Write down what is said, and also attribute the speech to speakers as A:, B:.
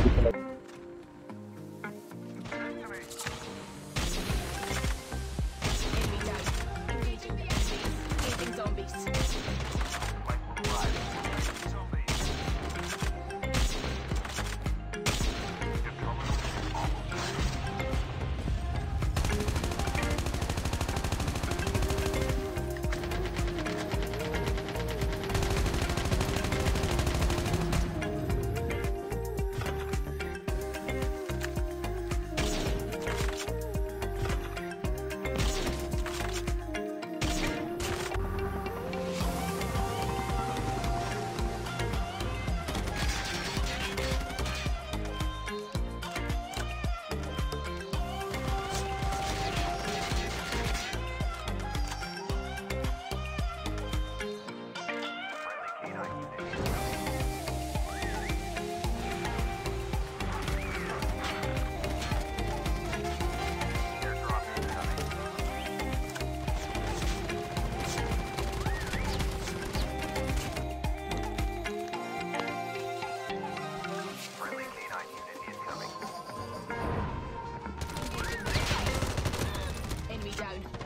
A: Ko lang. down.